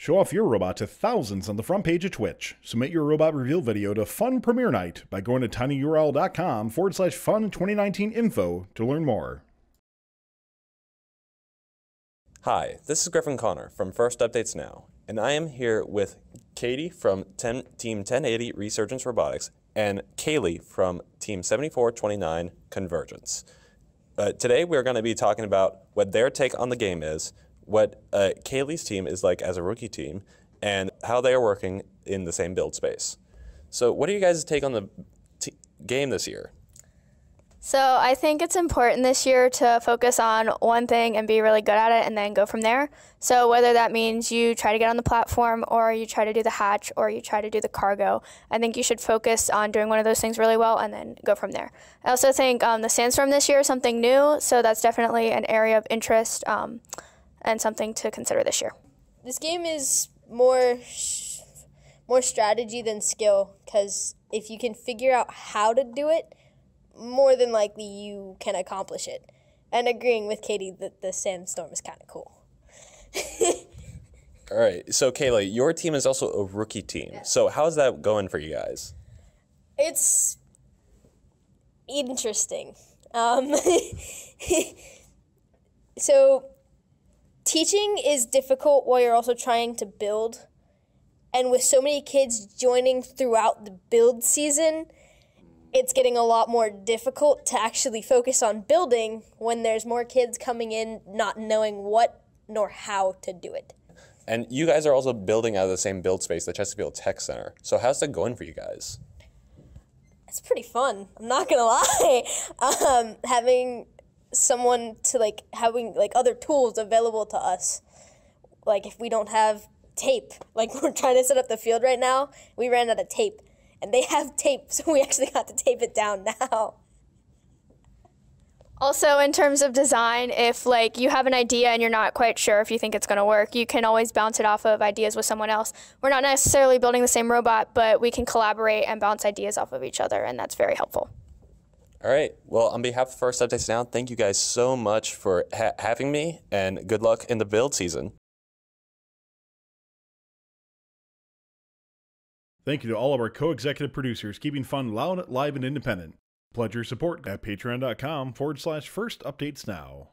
Show off your robot to thousands on the front page of Twitch. Submit your robot reveal video to Fun Premiere Night by going to tinyurl.com forward slash fun 2019 info to learn more. Hi, this is Griffin Connor from First Updates Now, and I am here with Katie from 10, Team 1080 Resurgence Robotics and Kaylee from Team 7429 Convergence. Uh, today we're going to be talking about what their take on the game is, what uh, Kaylee's team is like as a rookie team, and how they are working in the same build space. So, what do you guys take on the game this year? So I think it's important this year to focus on one thing and be really good at it and then go from there. So whether that means you try to get on the platform or you try to do the hatch or you try to do the cargo, I think you should focus on doing one of those things really well and then go from there. I also think um, the sandstorm this year is something new, so that's definitely an area of interest um, and something to consider this year. This game is more more strategy than skill because if you can figure out how to do it more than likely you can accomplish it. And agreeing with Katie that the sandstorm is kind of cool. All right. So, Kayla, your team is also a rookie team. Yeah. So, how's that going for you guys? It's interesting. Um, so, teaching is difficult while you're also trying to build. And with so many kids joining throughout the build season, it's getting a lot more difficult to actually focus on building when there's more kids coming in not knowing what nor how to do it. And you guys are also building out of the same build space, the Chesterfield Tech Center. So how's that going for you guys? It's pretty fun. I'm not gonna lie. Um, having someone to like having like other tools available to us. Like if we don't have tape, like we're trying to set up the field right now, we ran out of tape and they have tape, so we actually got to tape it down now. Also, in terms of design, if like you have an idea and you're not quite sure if you think it's going to work, you can always bounce it off of ideas with someone else. We're not necessarily building the same robot, but we can collaborate and bounce ideas off of each other, and that's very helpful. All right. Well, on behalf of First Updates Now, thank you guys so much for ha having me, and good luck in the build season. Thank you to all of our co-executive producers keeping fun loud, live, and independent. Pledge your support at patreon.com forward slash first updates now.